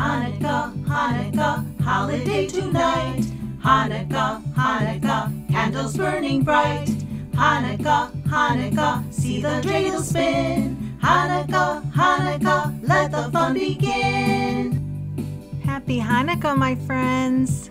Hanukkah, Hanukkah, holiday tonight. Hanukkah, Hanukkah, candles burning bright. Hanukkah, Hanukkah, see the dreidel spin. Hanukkah, Hanukkah, let the fun begin. Happy Hanukkah, my friends.